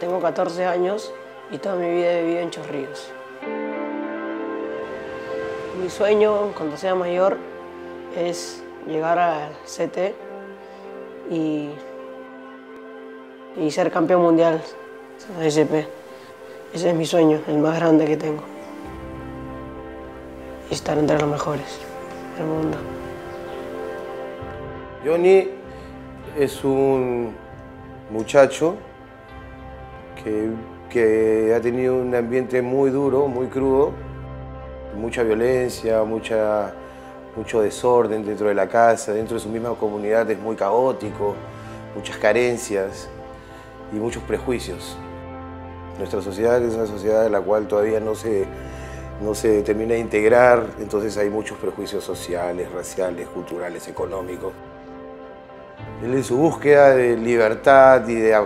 Tengo 14 años y toda mi vida he vivido en Chorrillos. Mi sueño cuando sea mayor es llegar al CT y, y ser campeón mundial de SP. Ese es mi sueño, el más grande que tengo. Y estar entre los mejores del mundo. Johnny es un muchacho que, ha tenido un ambiente muy duro, muy crudo, mucha violencia, mucha, mucho desorden dentro de la casa, dentro de su misma comunidad es muy caótico, muchas carencias y muchos prejuicios. Nuestra sociedad es una sociedad en la cual todavía no se, no se termina de integrar, entonces hay muchos prejuicios sociales, raciales, culturales, económicos. Él en su búsqueda de libertad y de,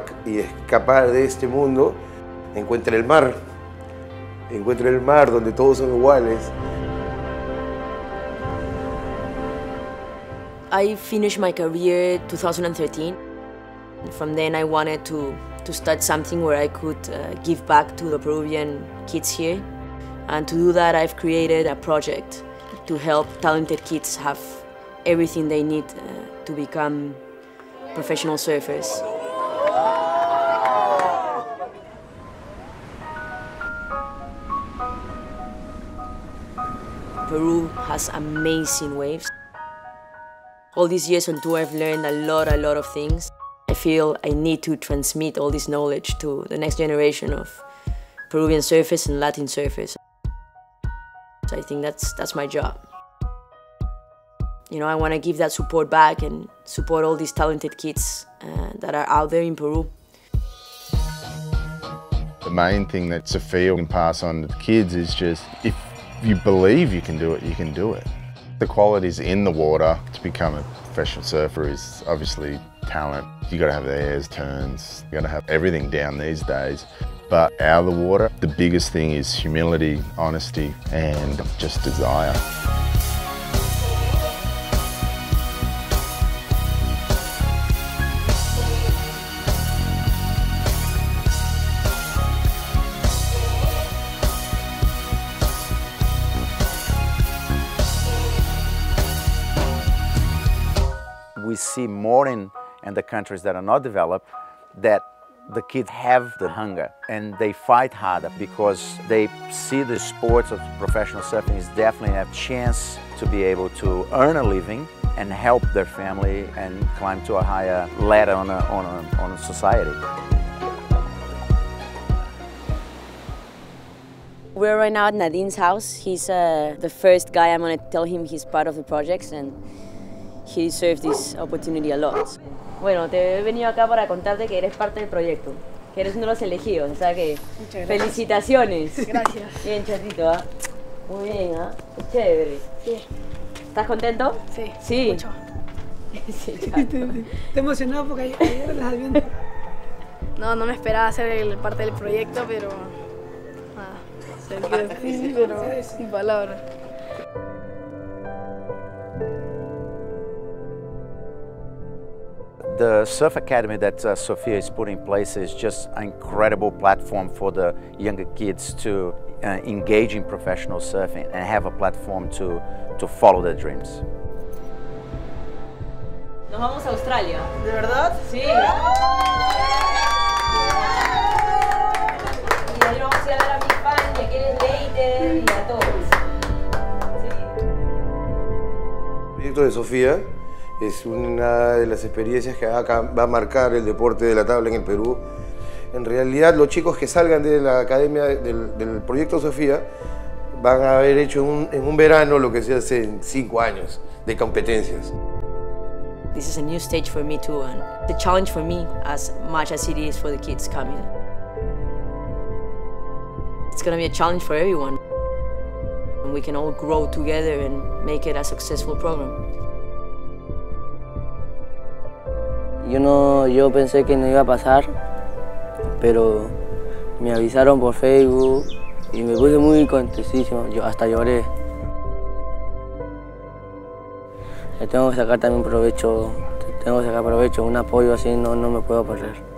escapar de este mundo encuentra el mar, encuentra el mar donde todos son iguales. I finished my career 2013. From then I wanted to, to start something where I could uh, give back to the Peruvian kids here. And to do that I've created a project to help talented kids have everything they need uh, to become professional surfers. Peru has amazing waves. All these years on tour, I've learned a lot, a lot of things. I feel I need to transmit all this knowledge to the next generation of Peruvian surfers and Latin surfers. So I think that's, that's my job. You know, I want to give that support back and support all these talented kids uh, that are out there in Peru. The main thing that Sophia can pass on to the kids is just if you believe you can do it, you can do it. The qualities in the water to become a professional surfer is obviously talent. You got to have the airs, turns, you got to have everything down these days. But out of the water, the biggest thing is humility, honesty, and just desire. See more in, in the countries that are not developed that the kids have the hunger and they fight harder because they see the sports of professional surfing is definitely a chance to be able to earn a living and help their family and climb to a higher ladder on a, on a, on a society. We're right now at Nadine's house. He's uh, the first guy I'm gonna tell him he's part of the projects and he deserves this opportunity a lot. Bueno, te he venido acá para contarte que eres parte del proyecto, que eres uno de los elegidos, o sea que Muchas gracias. felicitaciones. Gracias. Bien, chatito, ¿ah? Muy bien, ¿ah? Qué Chévere. Sí. ¿Estás contento? Sí. Sí. Mucho. sí, chato. Estoy emocionado porque ayer, las vi. No, no me esperaba ser el- parte del proyecto, pero. Queda así, pero sin palabras. The Surf Academy that uh, Sophia is putting in place is just an incredible platform for the younger kids to uh, engage in professional surfing and have a platform to, to follow their dreams. Nos vamos a Australia. ¿De verdad? Sí. Y ahí vamos a ir a ver a mi fan, y a Kenneth Leiter y a todos. El proyecto de Sofía es una de las experiencias que va a- marcar el deporte de la tabla en el Perú. En realidad, los chicos que salgan de la academia del, del proyecto Sofía van a haber hecho en un, verano lo que se hace en cinco años de competencias. This is a new stage for me too, and the challenge for me as much as it is for the kids coming. It's gonna be a challenge for everyone. And we can all grow together and make it a successful program. Yo no, yo pensé que no iba a pasar, pero me avisaron por Facebook y me puse muy contentísimo, yo hasta lloré. Tengo que sacar también provecho, tengo que sacar provecho, un apoyo así no, no me puedo perder.